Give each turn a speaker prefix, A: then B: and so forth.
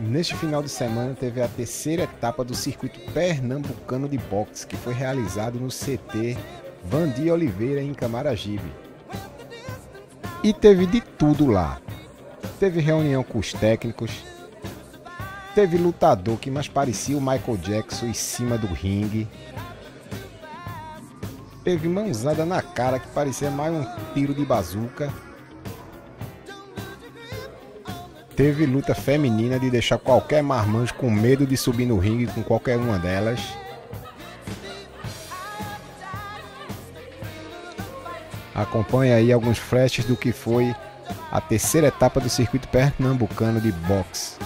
A: Neste final de semana teve a terceira etapa do circuito pernambucano de boxe, que foi realizado no CT Vandi Oliveira em Camaragibe. E teve de tudo lá. Teve reunião com os técnicos, teve lutador que mais parecia o Michael Jackson em cima do ringue. Teve mãozada na cara que parecia mais um tiro de bazuca. Teve luta feminina de deixar qualquer marmanjo com medo de subir no ringue com qualquer uma delas. Acompanhe aí alguns flashes do que foi a terceira etapa do circuito pernambucano de boxe.